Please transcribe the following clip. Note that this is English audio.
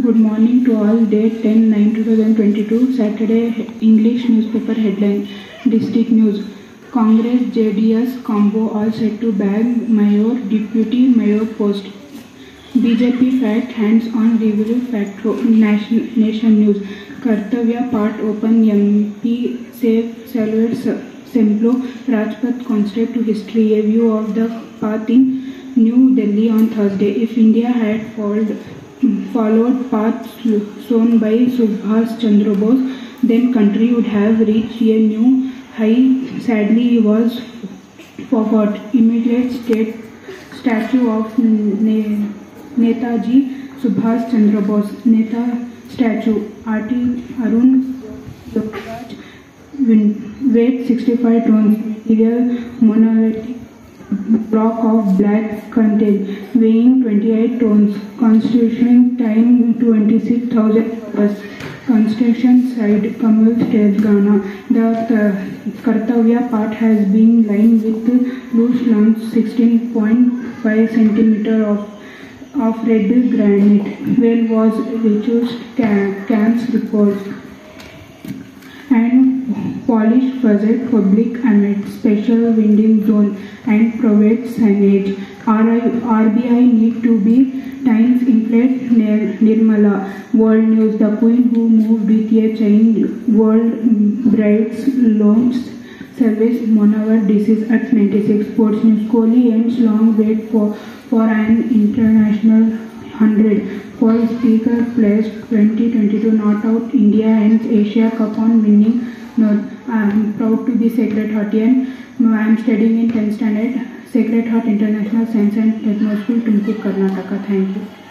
Good morning to all. Date 10 9 2022, Saturday, English newspaper headline. District News Congress JDS combo all set to bag Mayor Deputy Mayor post. BJP fact hands on review fact nation, nation news. Kartavya Path open MP safe salvates Semplo Rajpath concept to history. A view of the path in New Delhi on Thursday. If India had followed followed path shown by Subhas Chandra Bose, then country would have reached a new high. Sadly, he was forgot. Immediate state statue of ne, Netaji Subhash Chandra Bose. Neta statue. Arti Arun Yogiraj weight 65 tons. Material monolithic block of black content weighing 28 tons. Construction time 26,000 hours. Construction site Kamal Stage Ghana. The uh, Kartavya Path has been lined with loose lumps 16.5 centimeter of of red granite. Well was reduced camps report and polished facade public amid special winding zone and private signage. RBI need to be times inflate Nirmala. World News, the queen who moved with a chain world brides loans service Monavar disease at 96 Sports News. Kohli ends long wait for, for an international 100 for speaker place 2022 not out India ends Asia Cup on winning note. I am proud to be Sacred Heartian. I am studying in 10th standard Sacred Heart International Science and Techno School, Tumkur, Karnataka. Thank you.